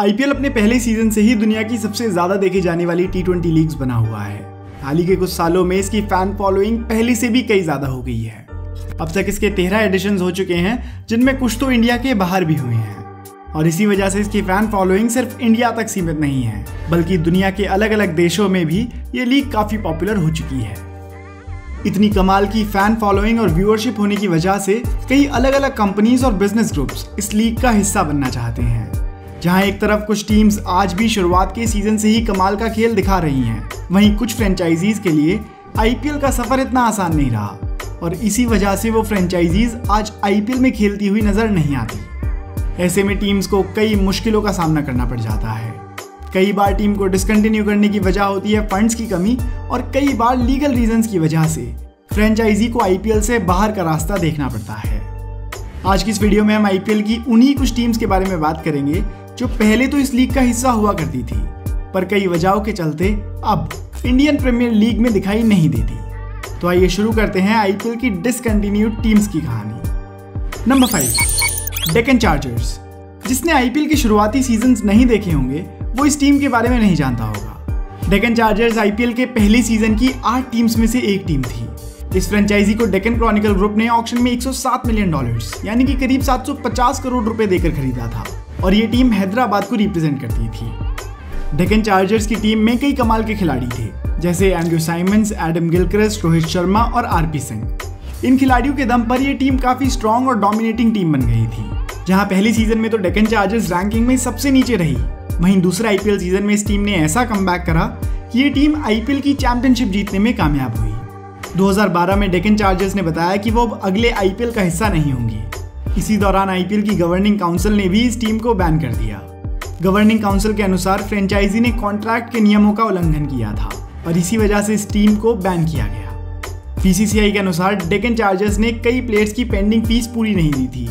IPL अपने पहले season से ही दुनिया की सबसे ज़्यादा देखी जाने वाली टी ट्वेंटी बना हुआ है। हाल ही के कुछ सालों में इसकी फ़ैन फॉलोइंग पहले से भी कई ज़्यादा हो गई है। अब तक इसके तेरह एडिशन हो चुके हैं, जिनमें कुछ तो इंडिया के बाहर भी हुए हैं। और इसी वजह से इसकी फ़ैन फॉलोइंग सिर्फ़ इंडिया तक सीमित नहीं है, बल्कि दुनिया के अलग अलग देशों में भी ये लीग काफ़ी पॉपुलर हो चुकी है। इतनी कमाल की फ़ैन फॉलोइंग और व्यूअरशिप होने की वजह से कई अलग अलग कंपनीज़ और बिज़नेस ग्रुप्स इस लीग का हिस्सा बनना चाहते हैं। जहाँ एक तरफ़ कुछ टीम्स आज भी शुरुआत के सीज़न से ही कमाल का खेल दिखा रही हैं, वहीं कुछ फ्रेंचाइजीज के लिए आईपीएल का सफ़र इतना आसान नहीं रहा, और इसी वजह से वो फ्रेंचाइजीज आज आईपीएल में खेलती हुई नज़र नहीं आती। ऐसे में टीम्स को कई मुश्किलों का सामना करना पड़ जाता है। कई बार टीम को डिसकंटिन्यू करने की वजह होती है फंड्स की कमी, और कई बार लीगल रीजंस की वजह से फ्रेंचाइजी को आईपीएल से बाहर का रास्ता देखना पड़ता है। आज की इस वीडियो में हम आईपीएल की उन्हीं कुछ टीम्स के बारे में बात करेंगे जो पहले तो इस लीग का हिस्सा हुआ करती थी, पर कई वजहों के चलते अब इंडियन प्रीमियर लीग में दिखाई नहीं देती। तो आइए शुरू करते हैं आईपीएल की डिसकंटिन्यूड टीम्स की कहानी। नंबर फाइव डेकन चार्जर्स जिसने आईपीएल के शुरुआती सीज़न नहीं देखे होंगे, वो इस टीम के बारे में नहीं जानता होगा। डेकन चार्जर्स आईपीएल के पहले सीज़न की आठ टीम्स में से एक टीम थी। इस फ्रेंचाइजी को डेकन क्रॉनिकल ग्रुप ने ऑक्शन में 107 मिलियन डॉलर्स यानी कि करीब 750 करोड़ रुपए देकर खरीदा था। और ये टीम हैदराबाद को रिप्रेजेंट करती थी। डेकन चार्जर्स की टीम में कई कमाल के खिलाड़ी थे, जैसे Andrew Symonds Adam Gilchrist Rohit Sharma और आरपी सिंह इन खिलाड़ियों के दम पर यह टीम काफ़ी स्ट्रॉन्ग और डोमिनेटिंग टीम बन गई थी, जहाँ पहली सीज़न में तो डेकन चार्जर्स रैंकिंग में सबसे नीचे रही। वहीं दूसरे आईपीएल सीज़न में इस टीम ने ऐसा कम करा कि ये टीम आईपीएल की चैंपियनशिप जीतने में कामयाब हुई। 2012 में डेकन चार्जर्स ने बताया कि वो अब अगले आईपीएल का हिस्सा नहीं होंगी। इसी दौरान आईपीएल की गवर्निंग काउंसिल ने भी इस टीम को बैन कर दिया। गवर्निंग काउंसिल के अनुसार फ्रेंचाइजी ने कॉन्ट्रैक्ट के नियमों का उल्लंघन किया था और इसी वजह से इस टीम को बैन किया गया। बीसीसीआई के अनुसार डेकन चार्जर्स ने कई प्लेयर्स की पेंडिंग फ़ीस पूरी नहीं दी थी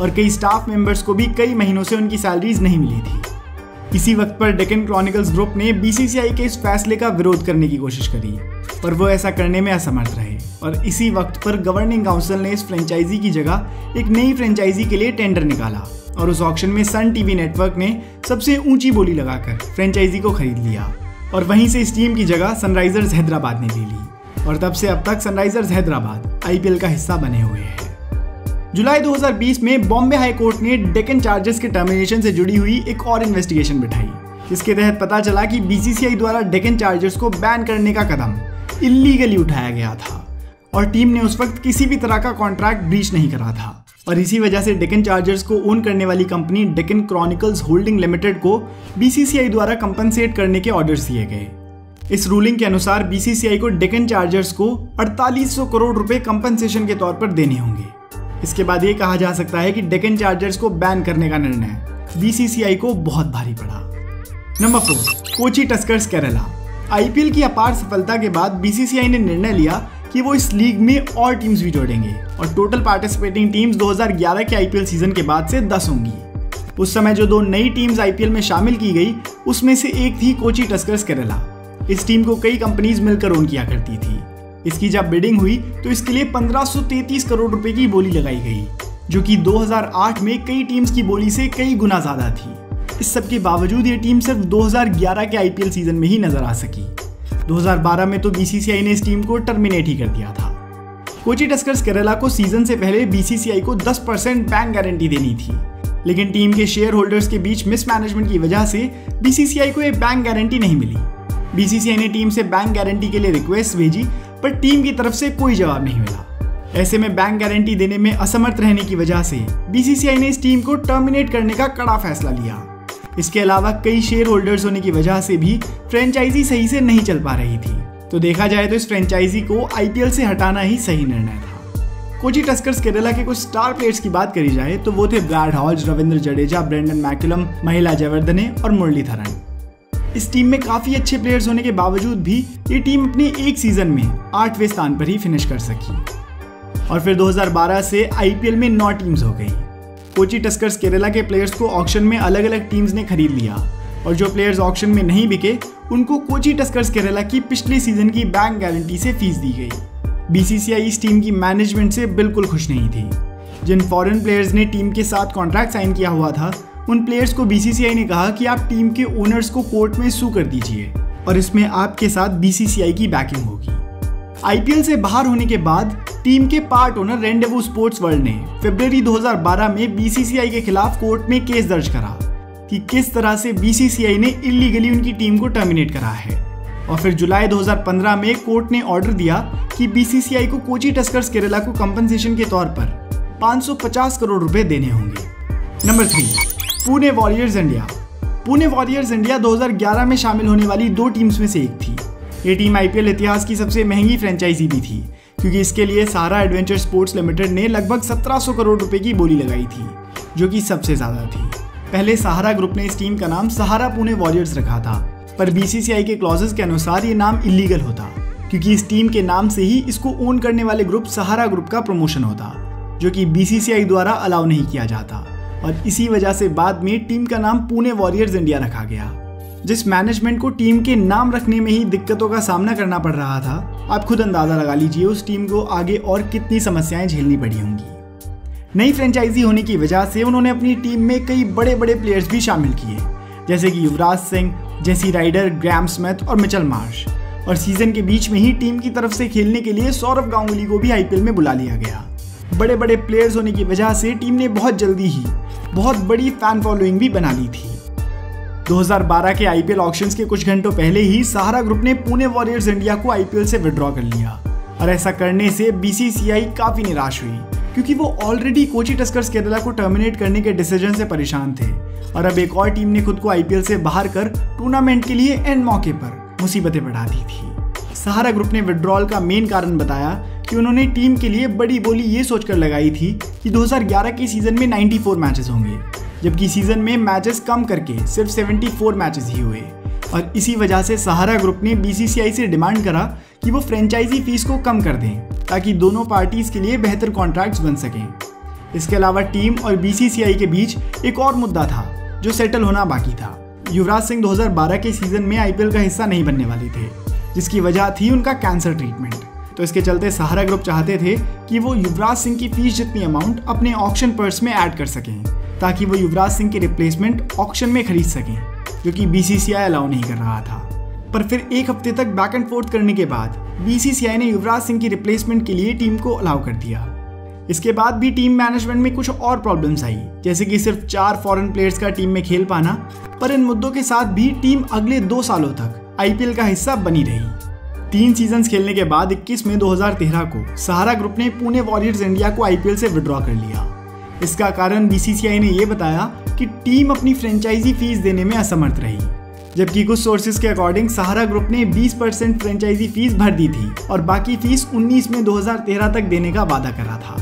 और कई स्टाफ मेंबर्स को भी कई महीनों से उनकी सैलरीज नहीं मिली थी। इसी वक्त पर डेकन क्रॉनिकल्स ग्रुप ने बीसीसीआई के इस फैसले का विरोध करने की कोशिश करी। पर वो ऐसा करने में असमर्थ रहे। और इसी वक्त पर गवर्निंग काउंसिल ने इस फ्रेंचाइजी की जगह एक नई फ्रेंचाइजी के लिए टेंडर निकाला और उस ऑक्शन में सन टीवी नेटवर्क ने सबसे ऊँची बोली लगाकर फ्रेंचाइजी को खरीद लिया। और वहीं से इस टीम की जगह सनराइजर्स हैदराबाद ने ले ली। और तब से अब तक सनराइजर्स हैदराबाद आईपीएल का हिस्सा बने हुए हैं। जुलाई 2020 में बॉम्बे हाई कोर्ट ने डेकन चार्जर्स के टर्मिनेशन से जुड़ी हुई एक और इन्वेस्टिगेशन बिठाई। जिसके तहत पता चला कि बीसीसीआई द्वारा डेकन चार्जर्स को बैन करने का कदम इलीगली उठाया गया था और टीम ने उस वक्त किसी भी तरह का कॉन्ट्रैक्ट ब्रीच नहीं करा था। और इसी वजह से डेकन चार्जर्स को ओन करने वाली company Deccan Chronicles holding limited को बीसीसीआई द्वारा कंपनसेट करने के ऑर्डर्स दिए गए। इस रूलिंग के अनुसार बीसीसीआई को डेकन चार्जर्स को 4800 करोड़ रुपए कंपनसेशन के तौर पर देने होंगे। इसके बाद ये कहा जा सकता है कि डेकन चार्जर्स को बैन करने का निर्णय बीसीसीआई को बहुत भारी पड़ा। Number four Kochi Tuskers Kerala IPL की अपार सफलता के बाद बीसीसीआई ने निर्णय लिया कि वो इस लीग में और टीम्स भी जोड़ेंगे और टोटल पार्टिसिपेटिंग टीम्स 2011 के आईपीएल सीज़न के बाद से 10 होंगी। उस समय जो दो नई टीम्स आईपीएल में शामिल की गई, उसमें से एक थी कोची टस्कर्स केरला। इस टीम को कई कंपनीज़ मिलकर ओन किया करती थी। इसकी जब बिडिंग हुई तो इसके लिए 1533 करोड़ रुपए की बोली लगाई गई, जो कि 2008 में कई टीम्स की बोली से कई गुना ज़्यादा थी। इस सब के बावजूद ये टीम सिर्फ़ 2011 के आईपीएल सीज़न में ही नज़र आ सकी। 2012 में तो बीसीसीआई ने इस टीम को टर्मिनेट ही कर दिया था। कोची टस्कर्स केरला को सीज़न से पहले बीसीसीआई को 10 परसेंट बैंक गारंटी देनी थी। लेकिन टीम के शेयर होल्डर्स के बीच मिसमैनेजमेंट की वजह से बीसीसीआई को एक बैंक गारंटी नहीं मिली। बीसीसीआई ने टीम से बैंक गारंटी के लिए रिक्वेस्ट भेजी, पर टीम की तरफ़ से कोई जवाब नहीं मिला। ऐसे में बैंक गारंटी देने में असमर्थ रहने की वजह से बीसीसीआई ने इस टीम को टर्मिनेट करने का कड़ा फैसला लिया। इसके अलावा कई शेयर होल्डर्स होने की वजह से भी फ्रेंचाइजी सही से नहीं चल पा रही थी। तो देखा जाए तो इस फ्रेंचाइजी को आईपीएल से हटाना ही सही निर्णय था। कोची टस्कर्स केरला के कुछ स्टार प्लेयर्स की बात करी जाए तो वो थे Brad Hodge, Ravindra Jadeja, Brendon McCullum, Mahela Jayawardene और मुरलीधरन इस टीम में काफ़ी अच्छे प्लेयर्स होने के बावजूद भी ये टीम अपने एक सीज़न में आठवें स्थान पर ही फिनिश कर सकी। और फिर 2012 से आईपीएल में नौ टीम्स हो गई। कोची टस्कर्स केरला के प्लेयर्स को ऑक्शन में अलग अलग टीम्स ने खरीद लिया। और जो प्लेयर्स ऑक्शन में नहीं बिके, उनको कोची टस्कर्स केरला की पिछले सीज़न की बैंक गारंटी से फ़ीस दी गई। बीसीसीआई इस टीम की मैनेजमेंट से बिल्कुल खुश नहीं थी। जिन फॉरेन प्लेयर्स ने टीम के साथ कॉन्ट्रैक्ट साइन किया हुआ था, उन प्लेयर्स को बीसीसीआई ने कहा कि आप टीम के ओनर्स को कोर्ट में सू कर दीजिए। और इसमें आपके साथ बीसीसीआई की बैकिंग होगी। आईपीएल से बाहर होने के बाद टीम के part owner rendezvous sports world ने फरवरी 2012 में बीसीसीआई के खिलाफ कोर्ट में केस दर्ज करा कि किस तरह से बीसीसीआई ने इलीगली उनकी टीम को टर्मिनेट करा है। और फिर जुलाई 2015 में कोर्ट ने ऑर्डर दिया कि बीसीसीआई को कोची टस्कर्स केरला को कंपनसेशन के तौर पर 550 करोड़ रुपए देने होंगे। Number three Pune Warriors India Pune Warriors India 2011 में शामिल होने वाली दो टीम्स में से एक थी। ये टीम आईपीएल इतिहास की सबसे महँगी फ्रेंचाइजी भी थी, क्योंकि इसके लिए सहारा एडवेंचर स्पोर्ट्स लिमिटेड ने लगभग 1700 करोड़ रुपए की बोली लगाई थी, जो कि सबसे ज़्यादा थी। पहले सहारा ग्रुप ने इस टीम का नाम सहारा पुणे वॉरियर्स रखा था, पर बीसीसीआई के क्लॉजेस के अनुसार ये नाम इलीगल होता, क्योंकि इस टीम के नाम से ही इसको ओन करने वाले ग्रुप सहारा ग्रुप का प्रमोशन होता, जो कि बीसीसीआई द्वारा अलाउ नहीं किया जाता, और इसी वजह से बाद में टीम का नाम पुणे वॉरियर्स इंडिया रखा गया। जिस मैनेजमेंट को टीम के नाम रखने में ही दिक्कतों का सामना करना पड़ रहा था, आप खुद अंदाज़ा लगा लीजिए उस टीम को आगे और कितनी समस्याएँ झेलनी पड़ी होंगी। नई फ्रेंचाइजी होने की वजह से उन्होंने अपनी टीम में कई बड़े बड़े प्लेयर्स भी शामिल किए, जैसे कि Yuvraj Singh Jesse Ryder Graeme Smith और मिचल मार्श और सीज़न के बीच में ही टीम की तरफ़ से खेलने के लिए सौरभ गांगुली को भी आईपीएल में बुला लिया गया। बड़े बड़े प्लेयर्स होने की वजह से टीम ने बहुत जल्दी ही बहुत बड़ी फ़ैन फॉलोइंग भी बना ली थी। 2012 के आईपीएल ऑक्शंस के कुछ घंटों पहले ही सहारा ग्रुप ने पुणे वॉरियर्स इंडिया को आईपीएल से विड्रॉ कर लिया। और ऐसा करने से बीसीसीआई काफ़ी निराश हुई, क्योंकि वो ऑलरेडी कोची टस्कर्स केरला को टर्मिनेट करने के डिसीज़न से परेशान थे। और अब एक और टीम ने खुद को आईपीएल से बाहर कर टूर्नामेंट के लिए एंड मौके पर मुसीबतें बढ़ा दी थी। सहारा ग्रुप ने विड्रॉल का मेन कारण बताया कि उन्होंने टीम के लिए बड़ी बोली ये सोचकर लगाई थी कि 2011 के सीज़न में 94 मैचेस होंगे। जबकि सीज़न में मैचेस कम करके सिर्फ़ 74 मैचेस ही हुए। और इसी वजह से सहारा ग्रुप ने बीसीसीआई से डिमांड करा कि वो फ्रेंचाइजी फ़ीस को कम कर दें, ताकि दोनों पार्टीज़ के लिए बेहतर कॉन्ट्रैक्ट्स बन सकें। इसके अलावा टीम और बीसीसीआई के बीच एक और मुद्दा था, जो सेटल होना बाकी था। युवराज सिंह 2012 के सीज़न में आईपीएल का हिस्सा नहीं बनने वाले थे, जिसकी वजह थी उनका कैंसर ट्रीटमेंट तो इसके चलते सहारा ग्रुप चाहते थे कि वो युवराज सिंह की फ़ीस जितनी अमाउंट अपने ऑक्शन पर्स में ऐड कर सकें। ताकि वो युवराज सिंह के रिप्लेसमेंट ऑक्शन में खरीद सकें, जो कि बीसीसीआई अलाउ नहीं कर रहा था। पर फिर एक हफ़्ते तक बैक एंड फोर्थ करने के बाद बीसीसीआई ने युवराज सिंह की रिप्लेसमेंट के लिए टीम को अलाउ कर दिया। इसके बाद भी टीम मैनेजमेंट में कुछ और प्रॉब्लम्स आई, जैसे कि सिर्फ़ चार फॉरेन प्लेयर्स का टीम में खेल पाना, पर इन मुद्दों के साथ भी टीम अगले दो सालों तक आईपीएल का हिस्सा बनी रही। तीन सीज़न खेलने के बाद 21 मई 2013 को सहारा ग्रुप ने पुणे वॉरियर्स इंडिया को आईपीएल से विड्रॉ कर लिया। इसका कारण बीसीसीआई ने यह बताया कि टीम अपनी फ्रेंचाइजी फ़ीस देने में असमर्थ रही, जबकि कुछ सोर्सेज के अकॉर्डिंग सहारा ग्रुप ने 20 परसेंट फ्रेंचाइजी फ़ीस भर दी थी और बाकी फ़ीस 19 में 2013 तक देने का वादा करा था।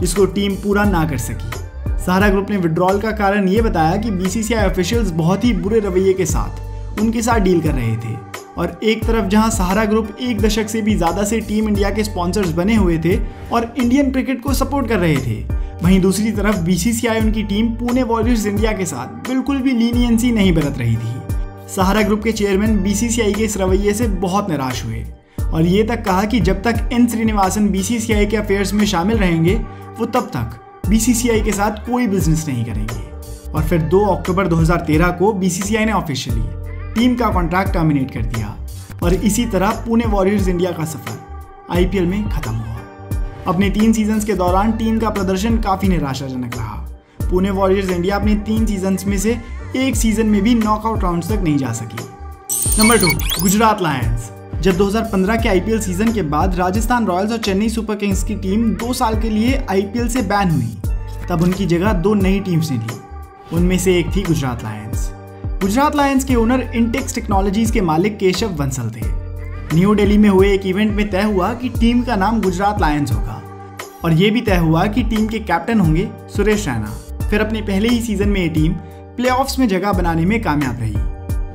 जिसको टीम पूरा ना कर सकी। सहारा ग्रुप ने विड्रॉल का कारण ये बताया कि बीसीसीआई ऑफिशियल्स बहुत ही बुरे रवैये के साथ उनके साथ डील कर रहे थे और एक तरफ़ जहाँ सहारा ग्रुप एक दशक से भी ज़्यादा से टीम इंडिया के स्पॉन्सर्स बने हुए थे और इंडियन क्रिकेट को सपोर्ट कर रहे थे वहीं दूसरी तरफ़ बीसीसीआई उनकी टीम पुणे वॉरियर्स इंडिया के साथ बिल्कुल भी लीनियंसी नहीं बरत रही थी। सहारा ग्रुप के चेयरमैन बीसीसीआई के इस रवैये से बहुत निराश हुए और ये तक कहा कि जब तक एन श्रीनिवासन बीसीसीआई के अफेयर्स में शामिल रहेंगे, वो तब तक बीसीसीआई के साथ कोई बिज़नेस नहीं करेंगे। और फिर 2 अक्टूबर 2013 को बीसीसीआई ने ऑफिशियली टीम का कॉन्ट्रैक्ट टर्मिनेट कर दिया और इसी तरह पुणे वॉरियर्स इंडिया का सफ़र आईपीएल में खत्म अपने तीन सीज़न के दौरान टीम का प्रदर्शन काफ़ी निराशाजनक रहा। पुणे वॉरियर्स इंडिया अपने तीन सीज़न में से एक सीज़न में भी नॉकआउट राउंड तक नहीं जा सकी। नंबर टू गुजरात लायंस जब 2015 के आईपीएल सीज़न के बाद राजस्थान रॉयल्स और चेन्नई सुपर किंग्स की टीम दो साल के लिए आईपीएल से बैन हुई। तब उनकी जगह दो नई टीम्स ने ली उनमें से एक थी गुजरात लायंस गुजरात लायंस के ओनर इंटेक्स टेक्नोलॉजीज़ के मालिक केशव बंसल थे। न्यू दिल्ली में हुए एक इवेंट में तय हुआ कि टीम का नाम गुजरात लायंस होगा। और ये भी तय हुआ कि टीम के कैप्टन होंगे सुरेश रैना। फिर अपने पहले ही सीज़न में ये टीम प्लेऑफ्स में जगह बनाने में कामयाब रही।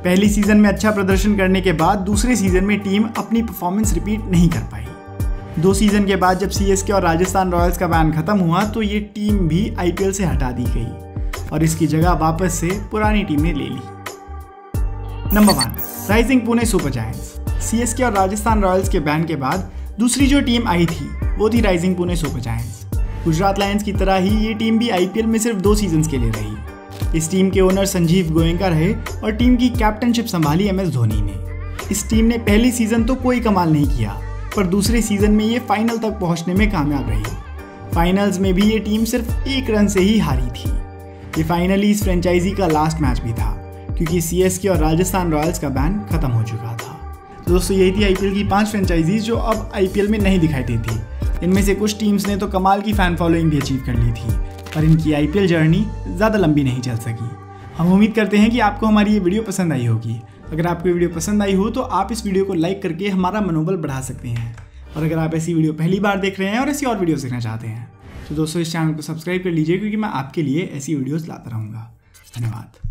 पहली सीज़न में अच्छा प्रदर्शन करने के बाद दूसरे सीज़न में टीम अपनी परफॉर्मेंस रिपीट नहीं कर पाई। दो सीज़न के बाद जब सी और राजस्थान रॉयल्स का बैन खत्म हुआ तो ये टीम भी आईपीएल से हटा दी गई और इसकी जगह वापस से पुरानी टीम ने ले ली। Number one Rising Pune Super Giants CSK और राजस्थान रॉयल्स के बैन के बाद दूसरी जो टीम आई थी, वो थी Rising Pune Super Giants Gujarat Lions की तरह ही ये टीम भी आईपीएल में सिर्फ़ दो सीज़न के लिए रही। इस टीम के ओनर संजीव गोयंका रहे और टीम की कैप्टनशिप संभाली एम एस धोनी ने। इस टीम ने पहली सीज़न तो कोई कमाल नहीं किया, पर दूसरे सीज़न में ये फाइनल तक पहुँचने में कामयाब रही। फाइनल्स में भी ये टीम सिर्फ़ एक रन से ही हारी थी। ये फाइनली इस फ्रेंचाइजी का लास्ट मैच भी था, क्योंकि सी और राजस्थान रॉयल्स का बैन खत्म हो चुका था। तो दोस्तों, यही थी आईपीएल की पाँच फ्रेंचाइजीज जो अब आईपीएल में नहीं दिखाई देती। इनमें से कुछ टीम्स ने तो कमाल की फ़ैन फॉलोइंग भी अचीव कर ली थी, पर इनकी आईपीएल जर्नी ज़्यादा लंबी नहीं चल सकी। हम उम्मीद करते हैं कि आपको हमारी ये वीडियो पसंद आई होगी। अगर आपको वीडियो पसंद आई हो तो आप इस वीडियो को लाइक करके हमारा मनोबल बढ़ा सकते हैं। और अगर आप ऐसी वीडियो पहली बार देख रहे हैं और ऐसी और वीडियो देखना चाहते हैं तो दोस्तों, इस चैनल को सब्सक्राइब कर लीजिए, क्योंकि मैं आपके लिए ऐसी वीडियोस लाता रहूँगा। धन्यवाद।